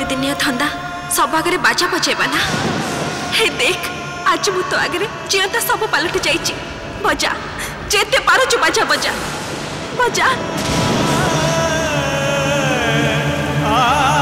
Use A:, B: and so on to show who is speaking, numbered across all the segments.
A: प्रतिदिनिया धंदा सब आगे बाजा बजेबा ना हे देख आज मु तो आगे जिंता सब पलट जा बजा जेते पारुचु बजा बजा बजा आ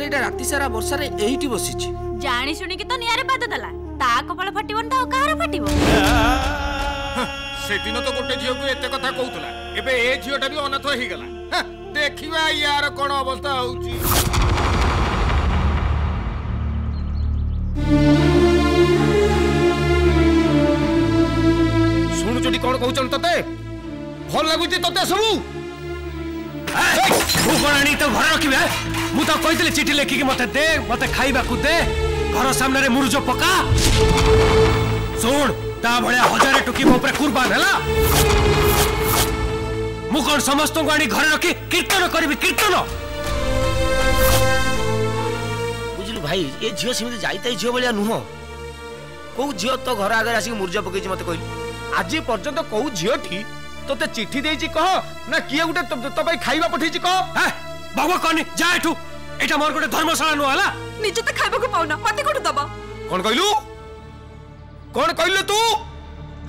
B: ভিকারিটা রাতি সারা বর্ষারে এইটি বসিছি
C: জানি শুনিকি তো নিয়ারে পাদ দেলা তা কপাল ফাটিব না কাহার ফাটিব
D: সেদিন তো গোটে ঝিওকে এতে কথা কৌতলা এবে এ ঝিওটা বি অনাথ হইগলা দেখিবা ইয়ার কোন অবস্থা হউছি
B: শুনুছুটি কোন কহুছন ততে ভাল লাগুছি ততে সবু
E: କ'ଣ ଆଣି ତୋ ଘରେ ରଖିବେ ମୁଁ ତ କହିଥିଲି ଚିଠି ଲେଖିକି ମତେ ଦେ ମତେ ଖାଇବାକୁ ଦେ ଘର ସାମ୍ନାରେ ମୁରୁଜ ପକା ଶୁଣ ତା ଭଳିଆ ହଜାରେ ଟୁକି ମୋ ଉପରେ କୁର୍ବାନ ହେଲା ମୁଁ କ'ଣ ସମସ୍ତଙ୍କୁ ଆଣି ଘରେ ରଖି କୀର୍ତ୍ତନ କରିବି କୀର୍ତ୍ତନ
B: ବୁଝିଲୁ ଭାଇ ଏ ଝିଅ ସେମିତି ଯାଇତାଇ ଝିଅ ଭଳିଆ ନୁହଁ କୋଉ ଝିଅ ତୋ ଘର ଆଗରେ ଆସିକି ମୁରୁଜ ପକେଇଛି ମତେ କହିଲୁ ଆଜି ପର୍ଯ୍ୟନ୍ତ କୋଉ ଝିଅଟି তোতে চিঠি দিয়েছি কহ না কিয়ে গোটে তো পাই খাইবা পঠাইছি কহ
E: হ্যাঁ বাবা কনি যা এঠু এটা মোর গোটে ধর্মশালা নুহ হেলা
A: নিজে তো খাইবাকু পাওনা মতে কোটু দবা
B: কোন কইলু কোন কইলু তু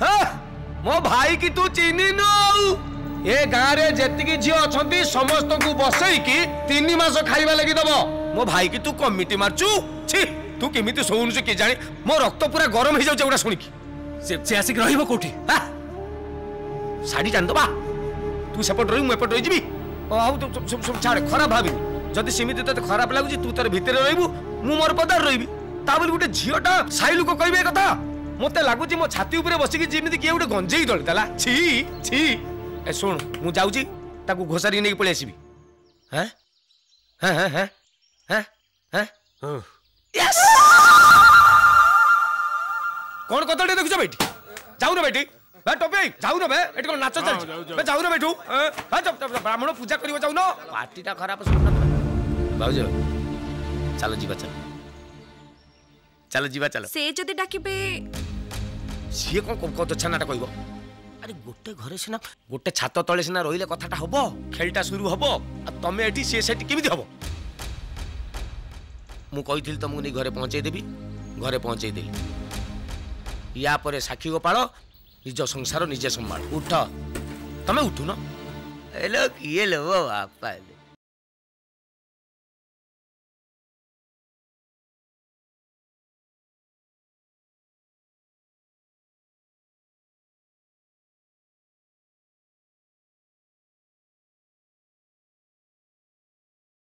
B: হ্যাঁ মো ভাই কি তু চিনি নাও এ গাঁরে যেতিকি ঝিও অছন্তি সমস্তকু বসেইকি তিনি মাস খাইবা লাগি দব মো ভাই কি তু কমিটি মারছু ছি তু কেমিতি শোউনছু কি জানি মো রক্ত পুরা গরম হই যাউছে ওটা শুনিকি
E: সে আসিক রহিব কোটি
B: হ্যাঁ साढी जान्छ बा तुट रोपे रहिले छाडे खराब भवि जे खराब लाग तु तर भित्रु म पदारि तर गए झिउटा साइलको कि मते लाग म छाति बसिक के गञजे दोल छि छि एउटा घोषारिक नै पल्यास कता ବେ ଟୋପି ଯାଉନ ବେ ଏଠି କ'ଣ ନାଚ ଚାଲିଛି ବେ ଯାଉନ ବେ ଏଠୁ ବ୍ରାହ୍ମଣ ପୂଜା କରିବ ଯାଉନ ପାର୍ଟିଟା ଖରାପ ଶୁଣୁନ ଭାଉଜ ଚାଲ ଯିବା ଚାଲ ଚାଲ ଯିବା ଚାଲ
A: ସେ ଯଦି ଡାକିବେ
B: ସିଏ କ'ଣ ଦୋଛାନାଟା କହିବ ଆରେ ଗୋଟେ ଘରେ ସିନା ଗୋଟେ ଛାତ ତଳେ ସିନା ରହିଲେ କଥାଟା ହବ ଖେଳଟା ସୁରୁ ହବ ଆଉ ତମେ ଏଠି ସିଏ ସେଠି କେମିତି ହବ ମୁଁ କହିଥିଲି ତମକୁ ନେଇ ଘରେ ପହଞ୍ଚେଇ ଦେବି ଘରେ ପହଞ୍ଚେଇ ଦେଲି ୟା ପରେ ସାକ୍ଷୀ ଗୋପାଳ ନିଜ ସଂସାର ନିଜେ ସମ୍ଭାଳ ଉଠ ତମେ ଉଠୁନ ଏ ଲୋ କିଏ ଲୋ ବାପା